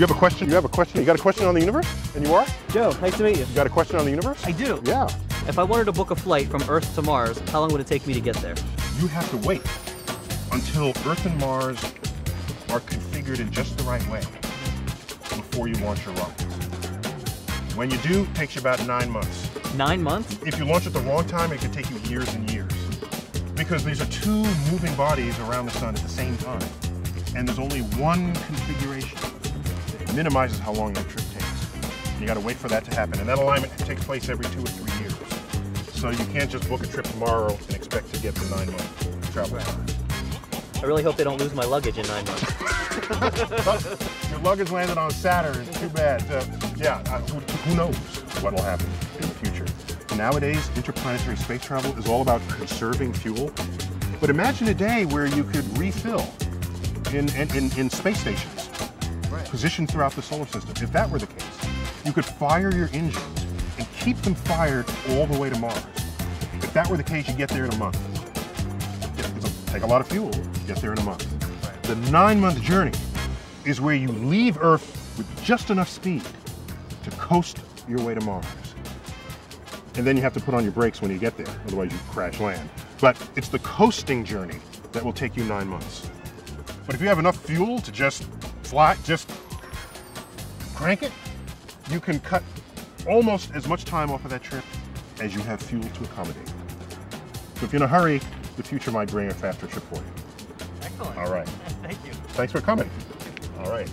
You have a question? You have a question? You got a question on the universe? And you are? Joe, nice to meet you. You got a question on the universe? I do. Yeah. If I wanted to book a flight from Earth to Mars, how long would it take me to get there? You have to wait until Earth and Mars are configured in just the right way before you launch your rocket. When you do, it takes you about nine months. Nine months? If you launch at the wrong time, it could take you years and years. Because these are two moving bodies around the sun at the same time. And there's only one configuration. Minimizes how long that trip takes. You gotta wait for that to happen. And that alignment takes place every two or three years. So you can't just book a trip tomorrow and expect to get the nine month travel time. I really hope they don't lose my luggage in nine months. Your luggage landed on Saturn. Too bad. Uh, yeah, uh, who, who knows what will happen in the future. Nowadays, interplanetary space travel is all about conserving fuel. But imagine a day where you could refill in, in, in, in space stations positioned throughout the solar system. If that were the case, you could fire your engines and keep them fired all the way to Mars. If that were the case, you'd get there in a month. Take a lot of fuel, get there in a month. The nine-month journey is where you leave Earth with just enough speed to coast your way to Mars. And then you have to put on your brakes when you get there, otherwise you crash land. But it's the coasting journey that will take you nine months. But if you have enough fuel to just fly, just crank it, you can cut almost as much time off of that trip as you have fuel to accommodate. So if you're in a hurry, the future might bring a faster trip for you. Excellent. All right. Thank you. Thanks for coming. All right.